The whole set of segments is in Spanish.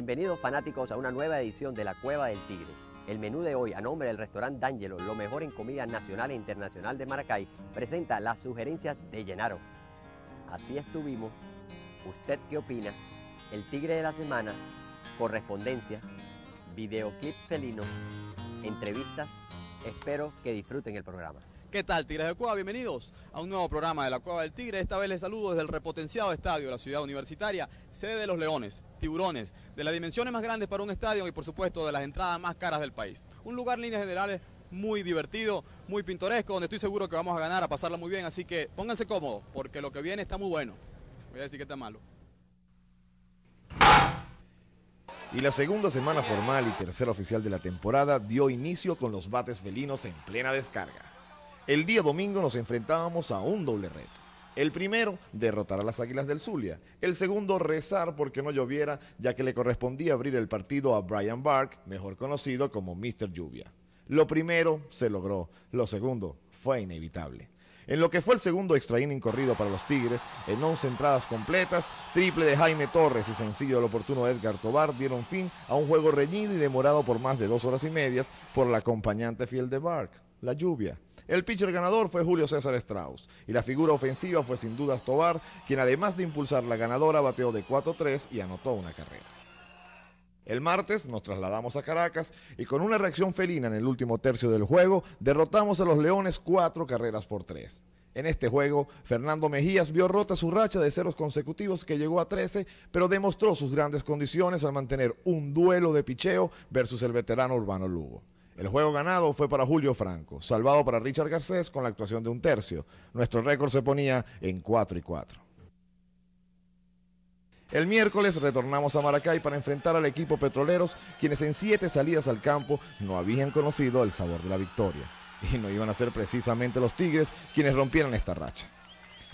Bienvenidos fanáticos a una nueva edición de La Cueva del Tigre. El menú de hoy, a nombre del restaurante D'Angelo, lo mejor en comida nacional e internacional de Maracay, presenta las sugerencias de Llenaro. Así estuvimos. ¿Usted qué opina? El Tigre de la Semana, correspondencia, videoclip felino, entrevistas. Espero que disfruten el programa. ¿Qué tal, Tigres de Cueva? Bienvenidos a un nuevo programa de la Cueva del Tigre. Esta vez les saludo desde el repotenciado estadio de la ciudad universitaria, sede de los Leones, tiburones, de las dimensiones más grandes para un estadio y por supuesto de las entradas más caras del país. Un lugar en líneas generales muy divertido, muy pintoresco, donde estoy seguro que vamos a ganar, a pasarla muy bien, así que pónganse cómodos, porque lo que viene está muy bueno. Voy a decir que está malo. Y la segunda semana formal y tercera oficial de la temporada dio inicio con los bates felinos en plena descarga. El día domingo nos enfrentábamos a un doble reto. El primero, derrotar a las Águilas del Zulia. El segundo, rezar porque no lloviera, ya que le correspondía abrir el partido a Brian Bark, mejor conocido como Mr. Lluvia. Lo primero se logró, lo segundo fue inevitable. En lo que fue el segundo extra inning corrido para los Tigres, en 11 entradas completas, triple de Jaime Torres y sencillo del oportuno Edgar Tobar dieron fin a un juego reñido y demorado por más de dos horas y medias por la acompañante fiel de Bark, la lluvia. El pitcher ganador fue Julio César Strauss y la figura ofensiva fue sin dudas Tobar, quien además de impulsar la ganadora bateó de 4-3 y anotó una carrera. El martes nos trasladamos a Caracas y con una reacción felina en el último tercio del juego derrotamos a los Leones cuatro carreras por tres. En este juego, Fernando Mejías vio rota su racha de ceros consecutivos que llegó a 13, pero demostró sus grandes condiciones al mantener un duelo de picheo versus el veterano Urbano Lugo. El juego ganado fue para Julio Franco, salvado para Richard Garcés con la actuación de un tercio. Nuestro récord se ponía en 4 y 4. El miércoles retornamos a Maracay para enfrentar al equipo Petroleros, quienes en siete salidas al campo no habían conocido el sabor de la victoria. Y no iban a ser precisamente los Tigres quienes rompieran esta racha.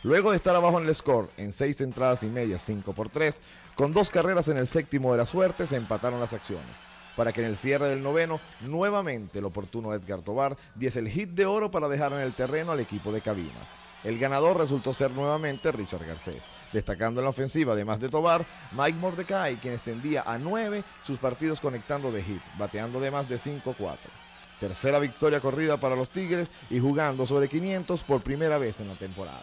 Luego de estar abajo en el score en seis entradas y medias, 5 por 3, con dos carreras en el séptimo de la suerte, se empataron las acciones para que en el cierre del noveno nuevamente el oportuno Edgar Tobar diese el hit de oro para dejar en el terreno al equipo de Cabimas. El ganador resultó ser nuevamente Richard Garcés, destacando en la ofensiva, además de Tobar, Mike Mordecai, quien extendía a nueve sus partidos conectando de hit, bateando de más de 5-4. Tercera victoria corrida para los Tigres y jugando sobre 500 por primera vez en la temporada.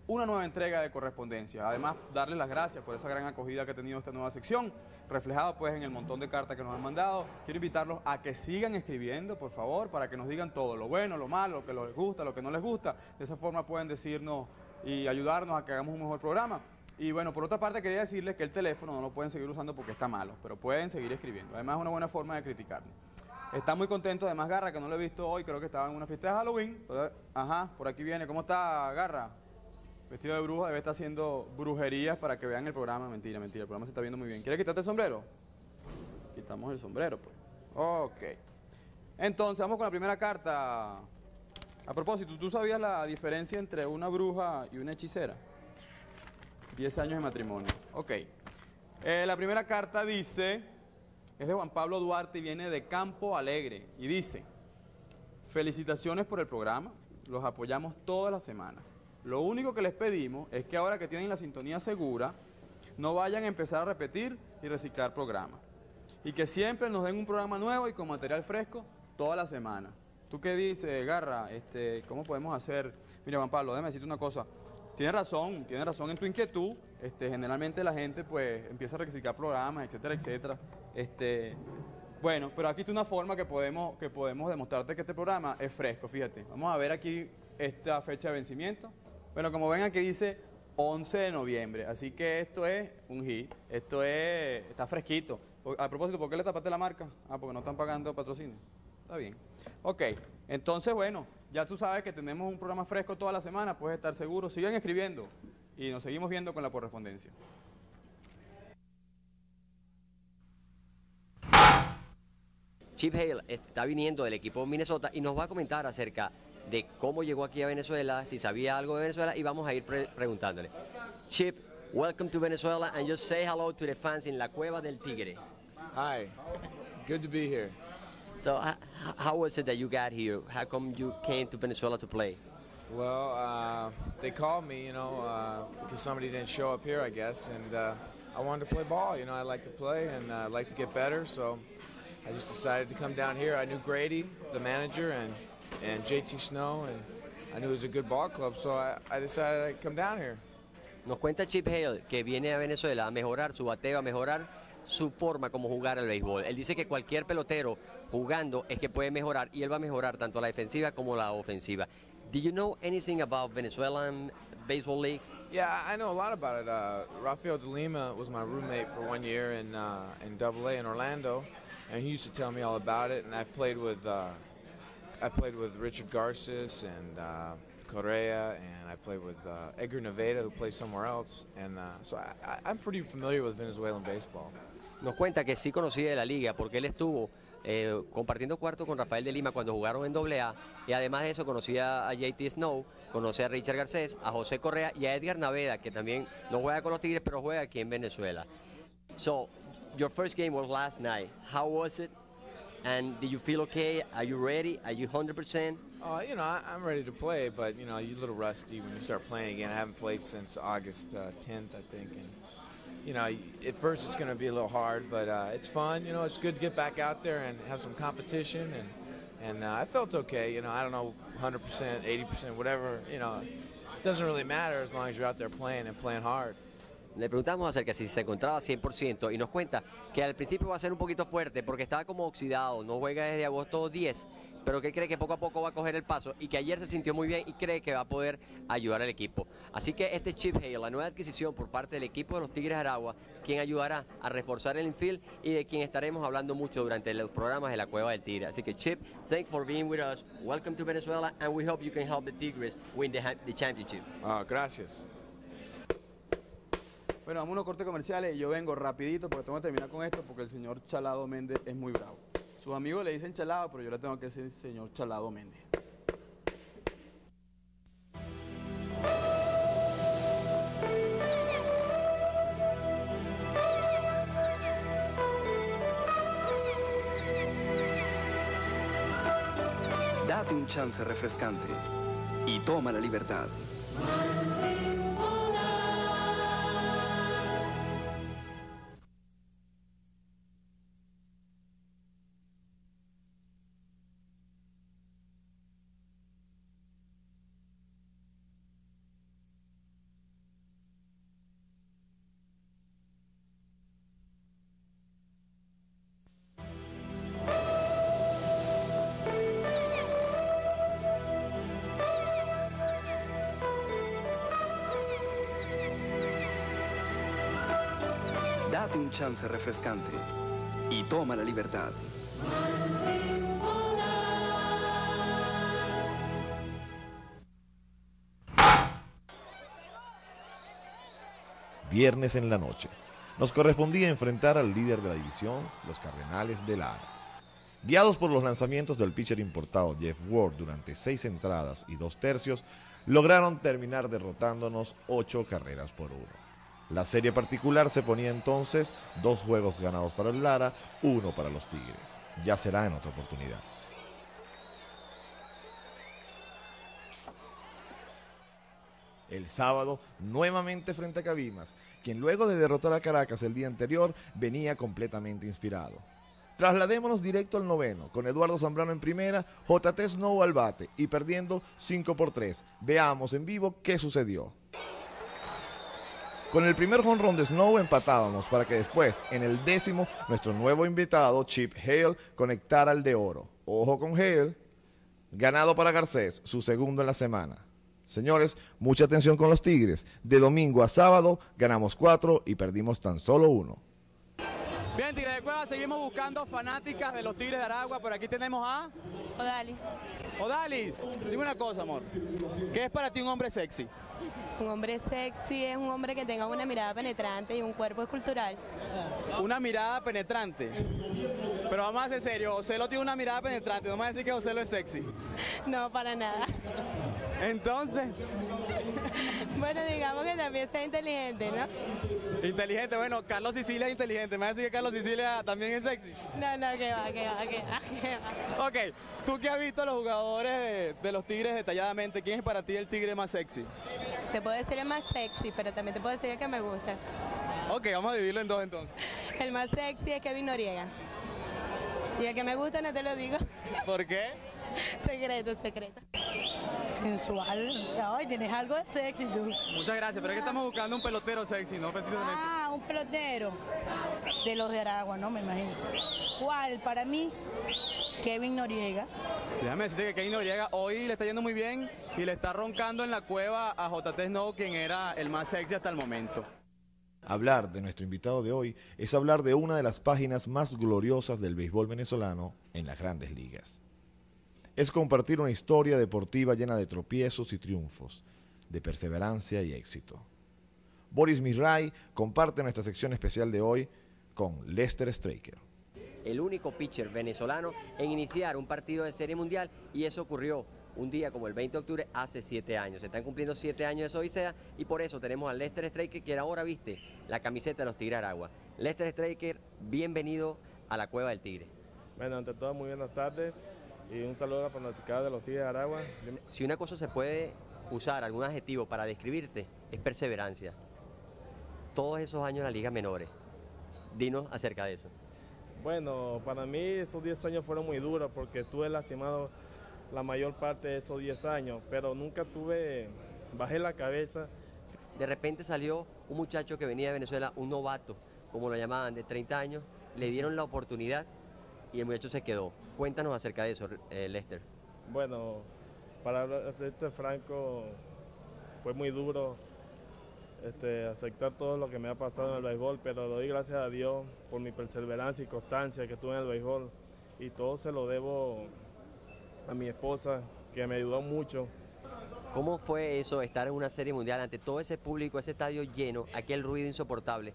una nueva entrega de correspondencia. Además, darles las gracias por esa gran acogida que ha tenido esta nueva sección, reflejado pues en el montón de cartas que nos han mandado. Quiero invitarlos a que sigan escribiendo, por favor, para que nos digan todo, lo bueno, lo malo, lo que les gusta, lo que no les gusta. De esa forma pueden decirnos y ayudarnos a que hagamos un mejor programa. Y bueno, por otra parte quería decirles que el teléfono no lo pueden seguir usando porque está malo, pero pueden seguir escribiendo. Además es una buena forma de criticarnos. Está muy contento, además Garra, que no lo he visto hoy, creo que estaba en una fiesta de Halloween. Ajá, por aquí viene. ¿Cómo está Garra? Vestido de bruja, debe estar haciendo brujerías para que vean el programa. Mentira, mentira, el programa se está viendo muy bien. ¿Quieres quitarte el sombrero? Quitamos el sombrero, pues. Ok. Entonces, vamos con la primera carta. A propósito, ¿tú sabías la diferencia entre una bruja y una hechicera? Diez años de matrimonio. Ok. Eh, la primera carta dice es de Juan Pablo Duarte y viene de Campo Alegre y dice, felicitaciones por el programa, los apoyamos todas las semanas. Lo único que les pedimos es que ahora que tienen la sintonía segura, no vayan a empezar a repetir y reciclar programas. Y que siempre nos den un programa nuevo y con material fresco toda la semana. ¿Tú qué dices, Garra? Este, ¿Cómo podemos hacer? Mira, Juan Pablo, déjame decirte una cosa. Tienes razón, tienes razón en tu inquietud. Este, generalmente la gente pues empieza a reciclar programas, etcétera, etcétera. Este, Bueno, pero aquí está una forma que podemos, que podemos demostrarte que este programa es fresco, fíjate. Vamos a ver aquí esta fecha de vencimiento. Bueno, como ven aquí dice 11 de noviembre, así que esto es un hit, esto es, está fresquito. A propósito, ¿por qué le tapaste la marca? Ah, porque no están pagando patrocinio. Está bien. Ok, entonces bueno, ya tú sabes que tenemos un programa fresco toda la semana, puedes estar seguro. Sigan escribiendo y nos seguimos viendo con la correspondencia. Chip Hale está viniendo del equipo Minnesota y nos va a comentar acerca de cómo llegó aquí a Venezuela, si sabía algo de Venezuela y vamos a ir pre preguntándole. Chip, welcome to Venezuela and just say hello to the fans in La Cueva del Tigre. Hi, good to be here. So, uh, how was it that you got here? How come you came to Venezuela to play? Well, uh, they called me, you know, uh, because somebody didn't show up here, I guess, and uh, I wanted to play ball. You know, I like to play and I like to get better, so I just decided to come down here. I knew Grady, the manager, and, and JT Snow, and I knew it was a good ball club, so I, I decided I'd come down here. Nos cuenta Chip Hale que viene a Venezuela a mejorar su bateo, a mejorar su forma como jugar al béisbol. Él dice que cualquier pelotero jugando es que puede mejorar y él va a mejorar tanto la defensiva como la ofensiva. Do you know anything about Venezuelan Baseball League? Yeah, I know a lot about it. Uh, Rafael de Lima was my roommate for one year in uh, in Double A in Orlando, and he used to tell me all about it. And I've played with uh, I played with Richard Garces and uh, Correa, and I played with uh, Edgar Nevada, who plays somewhere else. And uh, so I, I'm pretty familiar with Venezuelan baseball. Nos cuenta que sí conocía de la liga porque él estuvo eh, compartiendo cuarto con Rafael de Lima cuando jugaron en AA y además de eso conocía a JT Snow, conoce a Richard Garcés, a José Correa y a Edgar Naveda que también no juega con los Tigres pero juega aquí en Venezuela. So, your first game was last night. How was it? And did you feel okay? Are you ready? Are you 100%? Uh, you know, I, I'm ready to play, but you know, you're a little rusty when you start playing again. I haven't played since August uh, 10th, I think, and you know, at first it's going to be a little hard, but uh, it's fun. You know, it's good to get back out there and have some competition, and and uh, I felt okay. You know, I don't know, 100%, 80%, whatever. You know, it doesn't really matter as long as you're out there playing and playing hard. Le preguntamos acerca si se encontraba 100% y nos cuenta que al principio va a ser un poquito fuerte porque estaba como oxidado, no juega desde agosto 10, pero que cree que poco a poco va a coger el paso y que ayer se sintió muy bien y cree que va a poder ayudar al equipo. Así que este Chip Hale, la nueva adquisición por parte del equipo de los Tigres Aragua, quien ayudará a reforzar el infield y de quien estaremos hablando mucho durante los programas de la Cueva del Tigre. Así que Chip, thanks for being with us. Welcome to Venezuela and we hope you can help the Tigres win the, championship. Uh, gracias. Bueno, vamos a unos cortes comerciales y yo vengo rapidito porque tengo que terminar con esto porque el señor Chalado Méndez es muy bravo. Sus amigos le dicen Chalado, pero yo le tengo que decir señor Chalado Méndez. Date un chance refrescante y toma la libertad. Date un chance refrescante y toma la libertad. Viernes en la noche. Nos correspondía enfrentar al líder de la división, los Cardenales de Lara. Guiados por los lanzamientos del pitcher importado Jeff Ward durante seis entradas y dos tercios, lograron terminar derrotándonos ocho carreras por uno. La serie particular se ponía entonces dos juegos ganados para el Lara, uno para los Tigres. Ya será en otra oportunidad. El sábado, nuevamente frente a Cabimas, quien luego de derrotar a Caracas el día anterior venía completamente inspirado. Trasladémonos directo al noveno, con Eduardo Zambrano en primera, JT Snow al bate y perdiendo 5 por 3. Veamos en vivo qué sucedió. Con el primer jonrón de Snow empatábamos para que después, en el décimo, nuestro nuevo invitado, Chip Hale, conectara el de oro. Ojo con Hale, ganado para Garcés, su segundo en la semana. Señores, mucha atención con los Tigres. De domingo a sábado ganamos cuatro y perdimos tan solo uno. Bien, Tigres de Cueva, seguimos buscando fanáticas de los Tigres de Aragua. Por aquí tenemos a Odalis, Odalis. Dime una cosa, amor. ¿Qué es para ti un hombre sexy? Un hombre sexy es un hombre que tenga una mirada penetrante y un cuerpo escultural. Una mirada penetrante. Pero vamos a ser serios, Ocelo tiene una mirada penetrante, no me vas a decir que Ocelo es sexy. No, para nada. Entonces, Bueno, digamos que también sea inteligente, ¿no? inteligente, bueno, Carlos Sicilia es inteligente, me vas a decir que Carlos Sicilia también es sexy. No, no, que va, que va, que va, que va. Ok, tú que has visto a los jugadores de, de los Tigres detalladamente, ¿quién es para ti el Tigre más sexy? Te puedo decir el más sexy, pero también te puedo decir el que me gusta. Ok, vamos a dividirlo en dos entonces. El más sexy es Kevin Noriega. Y el que me gusta no te lo digo. ¿Por qué? secreto, secreto. Sensual. Ay, tienes algo de sexy tú. Muchas gracias, pero es que estamos buscando un pelotero sexy, ¿no? Precisamente. Ah, un pelotero. De los de Aragua, ¿no? Me imagino. ¿Cuál? Para mí, Kevin Noriega. Déjame decirte que Kevin Noriega hoy le está yendo muy bien y le está roncando en la cueva a JT Snow, quien era el más sexy hasta el momento. Hablar de nuestro invitado de hoy es hablar de una de las páginas más gloriosas del béisbol venezolano en las grandes ligas. Es compartir una historia deportiva llena de tropiezos y triunfos, de perseverancia y éxito. Boris Mirray comparte nuestra sección especial de hoy con Lester Straker. El único pitcher venezolano en iniciar un partido de Serie Mundial y eso ocurrió un día como el 20 de octubre hace siete años. Se están cumpliendo siete años de esa odisea y por eso tenemos a Lester Straker, quien ahora viste la camiseta de los Tigres Aragua. Lester Straker, bienvenido a la Cueva del Tigre. Bueno, ante todo, muy buenas tardes y un saludo a la fanaticada de los Tigres Aragua. Si una cosa se puede usar, algún adjetivo para describirte, es perseverancia. Todos esos años en las ligas menores. Dinos acerca de eso. Bueno, para mí esos 10 años fueron muy duros porque estuve lastimado la mayor parte de esos 10 años, pero nunca tuve, bajé la cabeza. De repente salió un muchacho que venía de Venezuela, un novato, como lo llamaban, de 30 años, le dieron la oportunidad y el muchacho se quedó. Cuéntanos acerca de eso, eh, Lester. Bueno, para serte franco, fue muy duro este, aceptar todo lo que me ha pasado en el béisbol, pero doy gracias a Dios por mi perseverancia y constancia que tuve en el béisbol y todo se lo debo a mi esposa que me ayudó mucho. ¿Cómo fue eso, estar en una serie mundial ante todo ese público, ese estadio lleno, aquel ruido insoportable?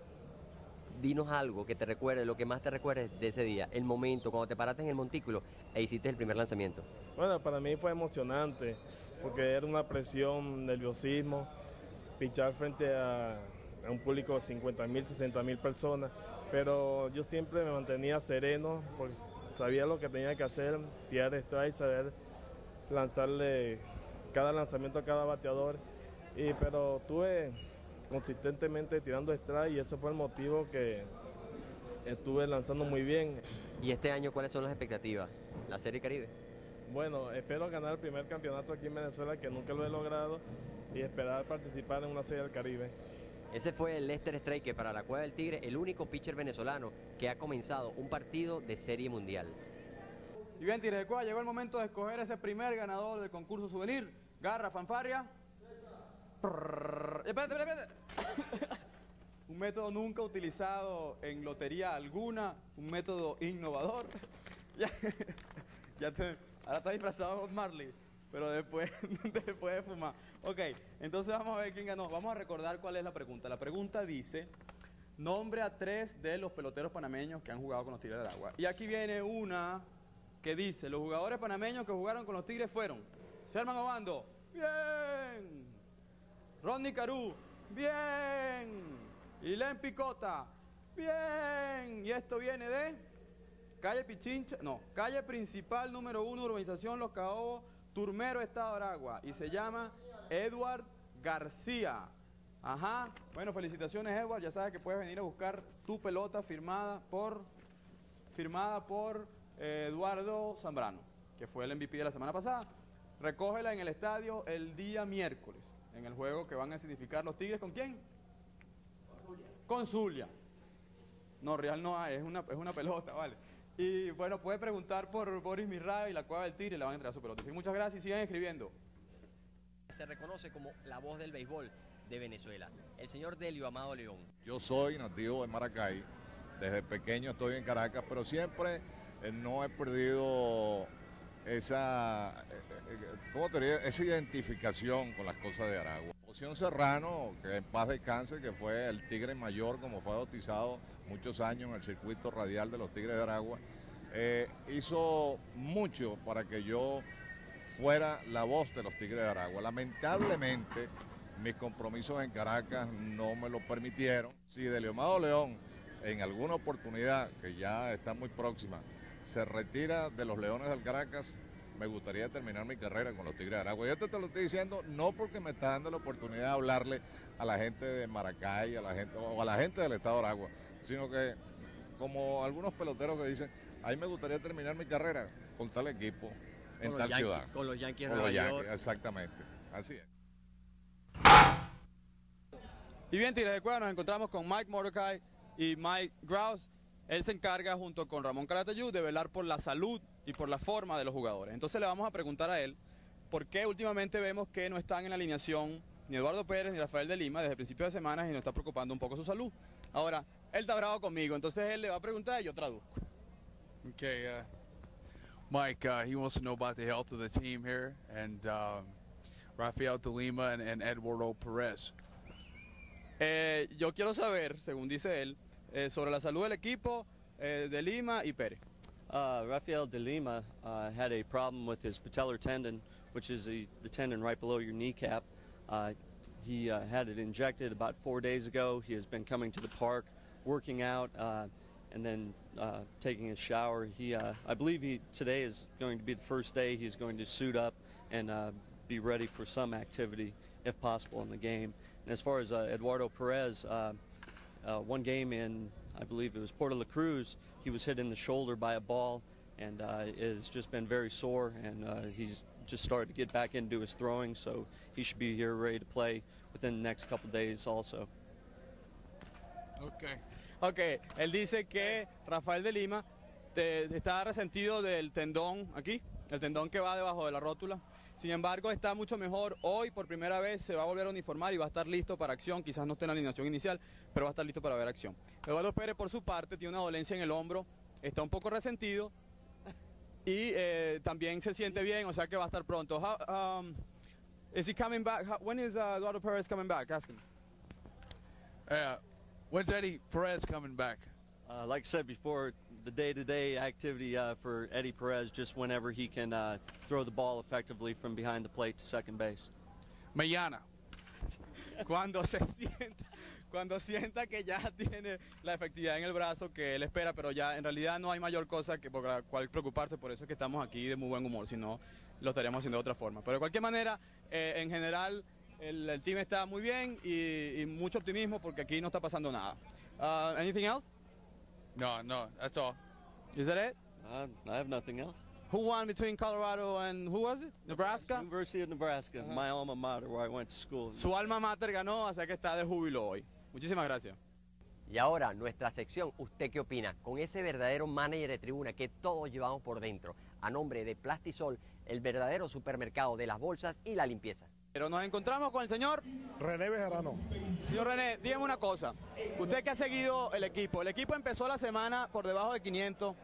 Dinos algo que te recuerde, lo que más te recuerde de ese día, el momento, cuando te paraste en el montículo e hiciste el primer lanzamiento. Bueno, para mí fue emocionante porque era una presión, nerviosismo, pichar frente a, un público de 50 mil, 60 mil personas, pero yo siempre me mantenía sereno porque sabía lo que tenía que hacer, tirar strike, saber lanzarle cada lanzamiento a cada bateador, y, pero tuve consistentemente tirando strike y ese fue el motivo que estuve lanzando muy bien. ¿Y este año cuáles son las expectativas? ¿La Serie Caribe? Bueno, espero ganar el primer campeonato aquí en Venezuela, que nunca lo he logrado, y esperar participar en una serie del Caribe. Ese fue el Lester Straker para la Cueva del Tigre, el único pitcher venezolano que ha comenzado un partido de Serie Mundial. Y bien, Tigres de Cueva, llegó el momento de escoger ese primer ganador del concurso souvenir. Garra, fanfaria. Prrrr. Espérate, espérate, espérate. un método nunca utilizado en lotería alguna, un método innovador. ya, ya te, ahora está disfrazado Bob Marley, pero después, después de fumar. Ok, entonces vamos a ver quién ganó. Vamos a recordar cuál es la pregunta. La pregunta dice, nombre a tres de los peloteros panameños que han jugado con los Tigres del Agua. Y aquí viene una que dice, los jugadores panameños que jugaron con los Tigres fueron Sherman Obando, bien. Rodney Carú, bien. Ilen Picota, bien. Y esto viene de calle Pichincha, no, calle principal número uno, urbanización Los Caobos, Turmero, Estado de Aragua. Y se llama Edward García. Ajá. Bueno, felicitaciones, Edward. Ya sabes que puedes venir a buscar tu pelota firmada por firmada por eh, Eduardo Zambrano, que fue el MVP de la semana pasada. Recógela en el estadio el día miércoles, en el juego que van a significar los Tigres. ¿Con quién? con Zulia. No, real no hay, es una, es una pelota, ¿vale? Y bueno, puede preguntar por Boris Mirrayo y la Cueva del Tigre y le van a entregar su pelota. Así que muchas gracias y sigan escribiendo. Se reconoce como la voz del béisbol de Venezuela, el señor Delio Amado León. Yo soy nativo de Maracay, desde pequeño estoy en Caracas, pero siempre eh, no he perdido esa, eh, eh, ¿cómo te diría? esa identificación con las cosas de Aragua. Serrano, que en paz descanse, que fue el tigre mayor, como fue bautizado muchos años en el circuito radial de los Tigres de Aragua, hizo mucho para que yo fuera la voz de los Tigres de Aragua. Lamentablemente, mis compromisos en Caracas no me lo permitieron. Si de Leomado León, en alguna oportunidad, que ya está muy próxima, se retira de los Leones del Caracas, me gustaría terminar mi carrera con los Tigres de Aragua. Yo te, te lo estoy diciendo no porque me está dando la oportunidad de hablarle a la gente de Maracay a la gente, o a la gente del Estado de Aragua, sino que como algunos peloteros que dicen, ahí me gustaría terminar mi carrera con tal equipo, en tal ciudad. Con los Yankees Con los Yankees, exactamente. Así es. Y bien, Tigres de Cueva, nos encontramos con Mike Mordecai y Mike Grouse. Él se encarga junto con Ramón Calatayud de velar por la salud y por la forma de los jugadores. Entonces le vamos a preguntar a él por qué últimamente vemos que no están en la alineación ni Eduardo Pérez ni Rafael de Lima desde el principio de semana y nos está preocupando un poco su salud. Ahora, él está bravo conmigo, entonces él le va a preguntar y yo traduzco. Okay, uh, Mike, uh, he wants to know about the health of the team here and um, Rafael de Lima and, and Eduardo Perez. Eh, yo quiero saber, según dice él, eh, sobre la salud del equipo eh, de Lima y Pérez. Uh, Rafael de Lima uh, had a problem with his patellar tendon, which is the, the tendon right below your kneecap. Uh, he uh, had it injected about four days ago. He has been coming to the park, working out, uh, and then uh, taking a shower. He, I believe he today is going to be the first day he's going to suit up and be ready for some activity, if possible, in the game. And as far as Eduardo Perez, one game in, I believe it was Puerto La Cruz, he was hit in the shoulder by a ball and uh, has just been very sore, and uh, he's just started to get back into his throwing, so he should be here ready to play within the next couple days also. Okay. Ok, él dice que Rafael de Lima te- está resentido del tendón aquí, el tendón que va debajo de la rótula. Sin embargo, está mucho mejor. Hoy, por primera vez, se va a volver a uniformar y va a estar listo para acción. Quizás no esté en la alineación inicial, pero va a estar listo para ver acción. Eduardo Pérez, por su parte, tiene una dolencia en el hombro, está un poco resentido y eh, también se siente bien, o sea que va a estar pronto. How, um, is he coming back? How- when is uh, Eduardo Pérez coming back? Ask him. Uh, when's Eddie Perez coming back? Uh, like I said before, the day-to-day activity uh, for Eddie Perez just whenever he can uh, throw the ball effectively from behind the plate to second base. Mañana. cuando se sienta, cuando sienta que ya tiene la efectividad en el brazo que él espera, pero ya en realidad no hay mayor cosa que por la cual preocuparse, por eso es que estamos aquí de muy buen humor, si no lo estaríamos haciendo de otra forma. Pero de cualquier manera, eh, en general, el, el team está muy bien y, y mucho optimismo porque aquí no está pasando nada. Uh, anything else? No, no, that's all. Is that it? Uh, I have nothing else. Who won between Colorado and who was it? Nebraska. University of Nebraska, my alma mater, where I went to school. Su alma mater ganó, así que está de júbilo hoy. Muchísimas gracias. Y ahora, nuestra sección, ¿usted qué opina? Con ese verdadero manager de tribuna que todos llevamos por dentro, a nombre de Plastisol, el verdadero supermercado de las bolsas y la limpieza. Pero nos encontramos con el señor René Bejarano. Señor René, dígame una cosa. Usted que ha seguido el equipo, el equipo empezó la semana por debajo de 500,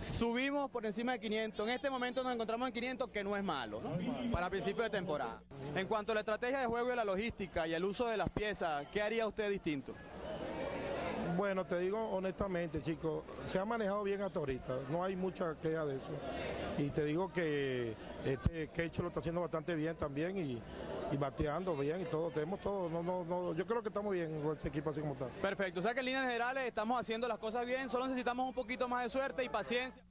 subimos por encima de 500, en este momento nos encontramos en 500, que no es malo, ¿no? Para principio de temporada. En cuanto a la estrategia de juego y la logística y el uso de las piezas, ¿qué haría usted distinto? Bueno, te digo honestamente, chicos, se ha manejado bien hasta ahorita, no hay mucha queja de eso. Y te digo que este Kecho lo está haciendo bastante bien también y, bateando bien y todo, tenemos todo, no, no, no, yo creo que estamos bien con este equipo así como está. Perfecto, o sea que en líneas generales estamos haciendo las cosas bien, solo necesitamos un poquito más de suerte y paciencia.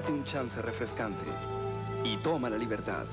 Date un chance refrescante y toma la libertad.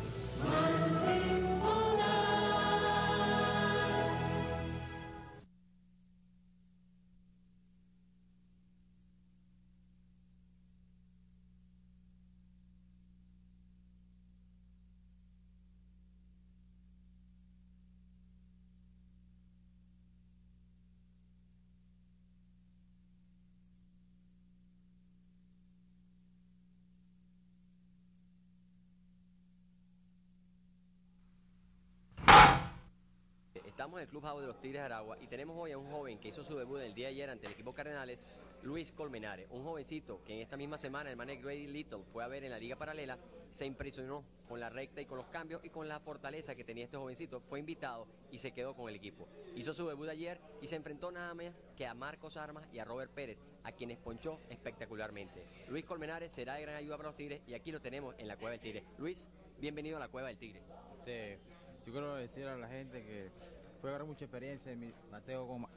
Estamos en el Clubhouse de los Tigres Aragua y tenemos hoy a un joven que hizo su debut el día de ayer ante el equipo Cardenales, Luis Colmenares, un jovencito que en esta misma semana el manager Grady Little fue a ver en la liga paralela, se impresionó con la recta y con los cambios y con la fortaleza que tenía este jovencito, fue invitado y se quedó con el equipo. Hizo su debut ayer y se enfrentó nada más que a Marcos Armas y a Robert Pérez, a quienes ponchó espectacularmente. Luis Colmenares será de gran ayuda para los Tigres y aquí lo tenemos en la Cueva del Tigre. Luis, bienvenido a la Cueva del Tigre. Este, yo quiero decir a la gente que fue agarrar mucha experiencia en mi bateo con...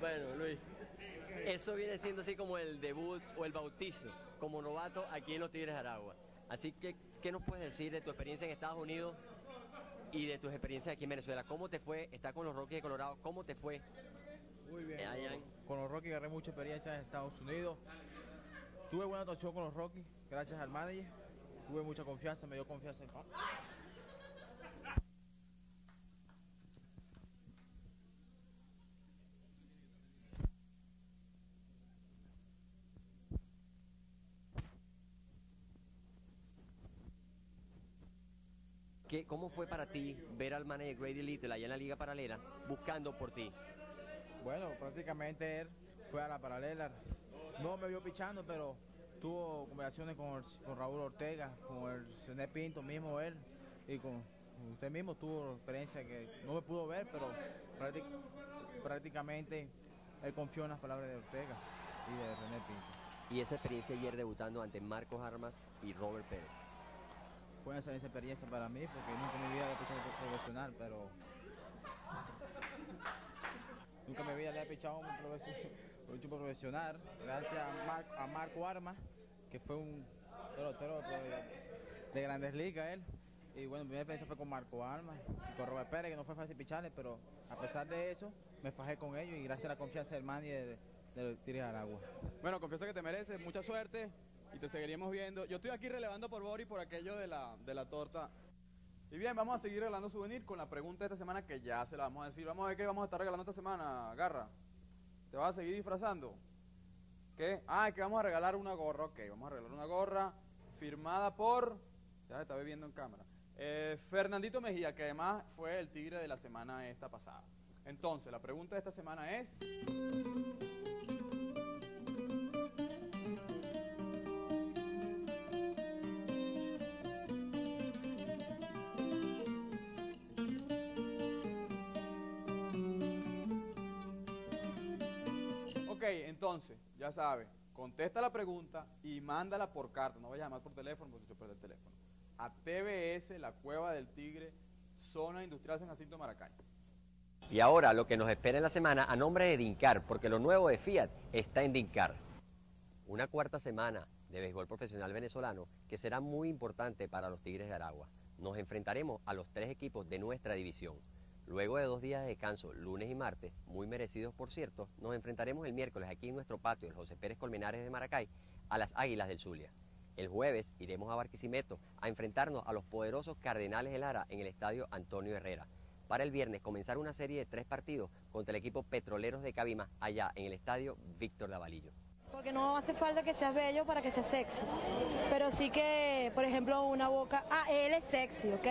Bueno, Luis, eso viene siendo así como el debut o el bautizo como novato aquí en los Tigres Aragua. Así que, ¿qué nos puedes decir de tu experiencia en Estados Unidos y de tus experiencias aquí en Venezuela? ¿Cómo te fue? Está con los Rockies de Colorado. ¿Cómo te fue? Muy bien. Allá en- Con los Rockies agarré mucha experiencia en Estados Unidos. Tuve buena actuación con los Rockies, gracias al manager. Tuve mucha confianza, me dio confianza en ¿Qué, ¿Cómo fue para ti ver al manager Grady Little allá en la Liga Paralela buscando por ti? Bueno, prácticamente él fue a la paralela. No me vio pichando, pero tuvo conversaciones con, el- con Raúl Ortega, con el Cené Pinto mismo él, y con usted mismo tuvo experiencia que no me pudo ver, pero práctic- prácticamente él confió en las palabras de Ortega y de René Pinto. Y esa experiencia ayer debutando ante Marcos Armas y Robert Pérez. Fue excelente experiencia para mí porque nunca vida había pichado profesional, pero nunca le he pichado un, equipo profesional. Gracias a, Mar- a Marco Armas, que fue un pelotero de, de grandes ligas él. Y bueno, mi experiencia fue con Marco Armas y con Robert Pérez, que no fue fácil picharle, pero a pesar de eso, me fajé con ellos y gracias a la confianza del man de, de, de de Aragua. Bueno, confianza que te mereces, mucha suerte y te seguiríamos viendo. Yo estoy aquí relevando por Bori por aquello de la, de la torta. Y bien, vamos a seguir regalando souvenir con la pregunta de esta semana que ya se la vamos a decir. Vamos a ver qué vamos a estar regalando esta semana, Garra. ¿Te vas a seguir disfrazando? ¿Qué? Ah, que vamos a regalar una gorra. Ok, vamos a regalar una gorra firmada por... Ya se está viendo en cámara. Eh, Fernandito Mejía, que además fue el tigre de la semana esta pasada. Entonces, la pregunta de esta semana es... entonces, ya sabes, contesta la pregunta y mándala por carta. No vayas a llamar por teléfono porque se echó perder el teléfono. A TBS, la Cueva del Tigre, Zona Industrial San Jacinto Maracay. Y ahora lo que nos espera en la semana a nombre de Dincar, porque lo nuevo de Fiat está en Dincar. Una cuarta semana de béisbol profesional venezolano que será muy importante para los Tigres de Aragua. Nos enfrentaremos a los tres equipos de nuestra división. Luego de dos días de descanso, lunes y martes, muy merecidos por cierto, nos enfrentaremos el miércoles aquí en nuestro patio, el José Pérez Colmenares de Maracay, a las Águilas del Zulia. El jueves iremos a Barquisimeto a enfrentarnos a los poderosos Cardenales de Lara en el estadio Antonio Herrera. Para el viernes comenzar una serie de tres partidos contra el equipo Petroleros de Cabima allá en el estadio Víctor Lavalillo. Porque no hace falta que seas bello para que seas sexy. Pero sí que, por ejemplo, una boca. Ah, él es sexy, ¿ok?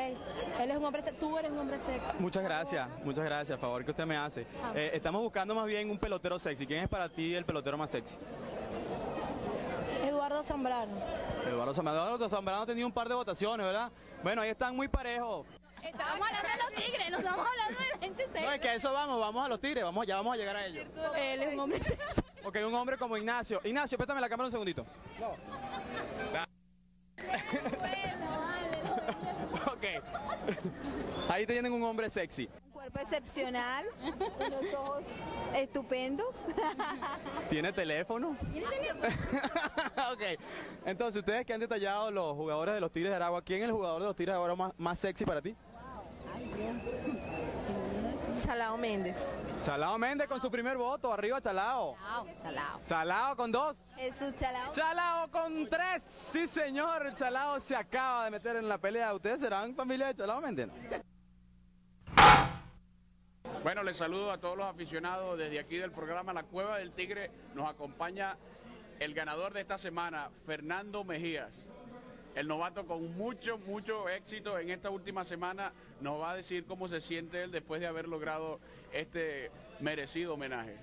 Él es un hombre sexy. Tú eres un hombre sexy. Muchas gracias, muchas gracias, favor que usted me hace. Ah. Eh, estamos buscando más bien un pelotero sexy. ¿Quién es para ti el pelotero más sexy? Eduardo Zambrano. Eduardo Zambrano. Eduardo Zambrano ha tenido un par de votaciones, ¿verdad? Bueno, ahí están muy parejos. Estábamos hablando de los tigres, no estamos hablando de la gente No, es que a eso vamos, vamos a los tigres, vamos, ya vamos a llegar a ellos. Él es un hombre sexy. Ok, un hombre como Ignacio. Ignacio, préstame la cámara un segundito. ok. Ahí te tienen un hombre sexy. Un cuerpo excepcional, unos ojos estupendos. ¿Tiene teléfono? ok. Entonces, ustedes que han detallado los jugadores de los Tigres de Aragua, ¿quién es el jugador de los Tigres de Aragua más, más sexy para ti? Chalao Méndez. Chalao Méndez con su primer voto, arriba Chalao. Chalao. Chalao con dos. Jesús Chalao. Chalao con tres. Sí, señor. Chalao se acaba de meter en la pelea. ¿Ustedes serán familia de Chalao Méndez? no? Bueno, les saludo a todos los aficionados desde aquí del programa La Cueva del Tigre. Nos acompaña el ganador de esta semana, Fernando Mejías. El novato con mucho, mucho éxito en esta última semana nos va a decir cómo se siente él después de haber logrado este merecido homenaje.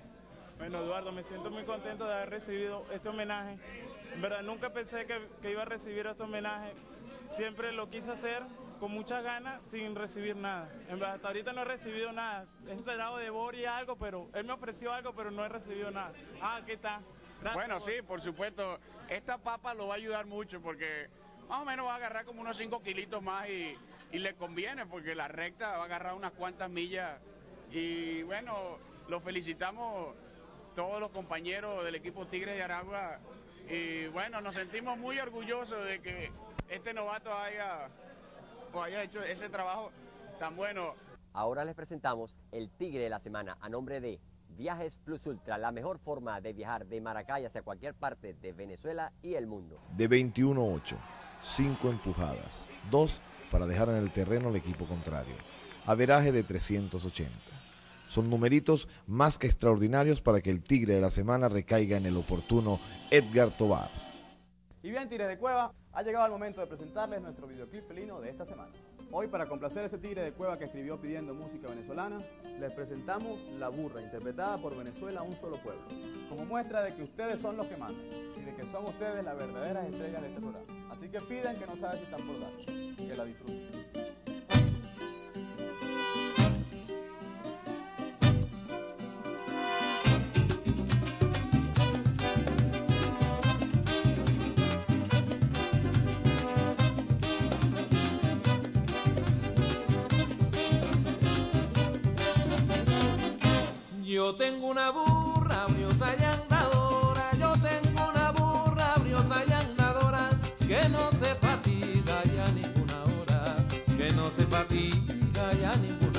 Bueno, Eduardo, me siento muy contento de haber recibido este homenaje. En verdad, nunca pensé que, que iba a recibir este homenaje. Siempre lo quise hacer con muchas ganas sin recibir nada. En verdad, hasta ahorita no he recibido nada. He esperado de Bori algo, pero él me ofreció algo, pero no he recibido nada. Ah, aquí está. Gracias bueno, por- sí, por supuesto. Esta papa lo va a ayudar mucho porque más o menos va a agarrar como unos 5 kilitos más y, y le conviene porque la recta va a agarrar unas cuantas millas. Y bueno, lo felicitamos todos los compañeros del equipo Tigres de Aragua. Y bueno, nos sentimos muy orgullosos de que este novato haya, haya hecho ese trabajo tan bueno. Ahora les presentamos el Tigre de la Semana a nombre de Viajes Plus Ultra, la mejor forma de viajar de Maracay hacia cualquier parte de Venezuela y el mundo. De 21-8, 5 empujadas, 2 para dejar en el terreno al equipo contrario. Averaje de 380. Son numeritos más que extraordinarios para que el Tigre de la semana recaiga en el oportuno Edgar Tobar. Y bien, Tigres de Cueva, ha llegado el momento de presentarles nuestro videoclip felino de esta semana. Hoy, para complacer a ese Tigre de Cueva que escribió pidiendo música venezolana, les presentamos La Burra, interpretada por Venezuela Un Solo Pueblo, como muestra de que ustedes son los que mandan y de que son ustedes las verdaderas estrellas de este programa. Así que pidan que no saben si están por dar. Que la disfruten. Yo tengo una burra briosa y andadora, yo tengo una burra briosa y andadora, que no se fatiga ya ninguna hora, que no se fatiga ya ninguna hora,